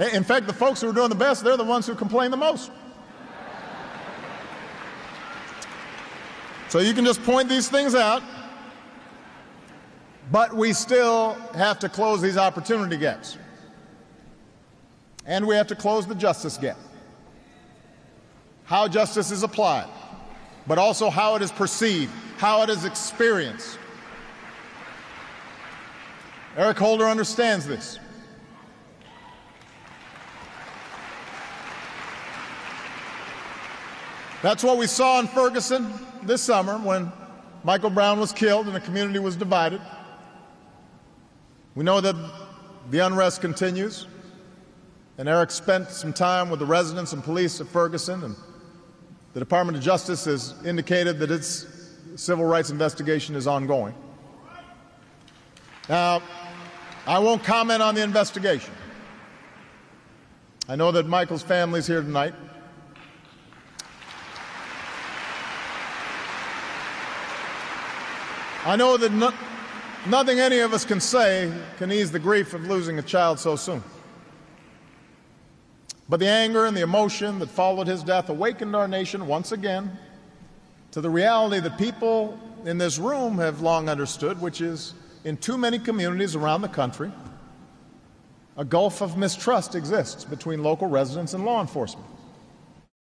In fact, the folks who are doing the best, they're the ones who complain the most. So you can just point these things out, but we still have to close these opportunity gaps. And we have to close the justice gap. How justice is applied, but also how it is perceived, how it is experienced. Eric Holder understands this. That's what we saw in Ferguson this summer when Michael Brown was killed and the community was divided. We know that the unrest continues, and Eric spent some time with the residents and police of Ferguson, and the Department of Justice has indicated that its civil rights investigation is ongoing. Now, I won't comment on the investigation. I know that Michael's family is here tonight. I know that no, nothing any of us can say can ease the grief of losing a child so soon. But the anger and the emotion that followed his death awakened our nation once again to the reality that people in this room have long understood, which is in too many communities around the country, a gulf of mistrust exists between local residents and law enforcement.